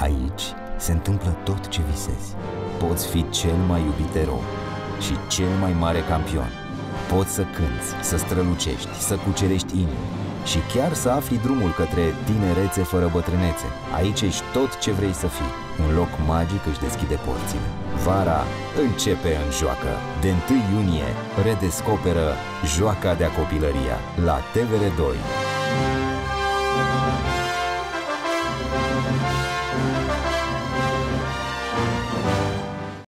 Aici se întâmplă tot ce visezi. Poți fi cel mai iubit erou și cel mai mare campion. Poți să cânți, să strălucești, să cucerești inimi și chiar să afli drumul către tinerețe fără bătrânețe. Aici ești tot ce vrei să fii. Un loc magic își deschide porțile. Vara începe în joacă. De 1 iunie redescoperă Joaca de-a copilăria la TVR2.